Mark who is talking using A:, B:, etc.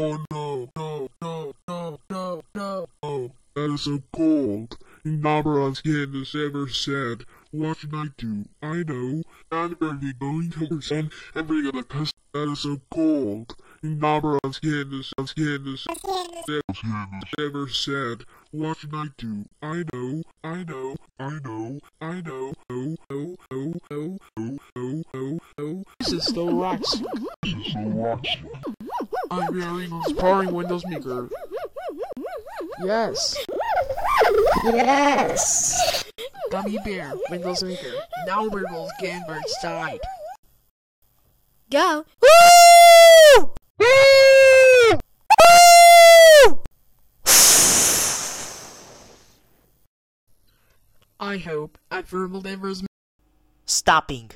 A: Oh no, no, no, no, no, no. Oh, that is so cold. Nabaron's Candace ever said, What should I do? I know. I'm going to be going to her son and bring her the custody. That is so cold. Nabaron's Candace, Candace ever said, What should I do? I know, I know, I know, I know, oh, oh, oh, oh, oh, oh, oh, oh.
B: This is still rocks.
A: This is so rocky.
B: I'm wearing powering Windows Maker. Yes.
C: Yes.
B: Gummy Bear, Windows Maker. Now Wiggles Ganberts died.
C: Go. Woo! Woo! Woo!
B: I hope at Verbal Denver's
D: Stopping.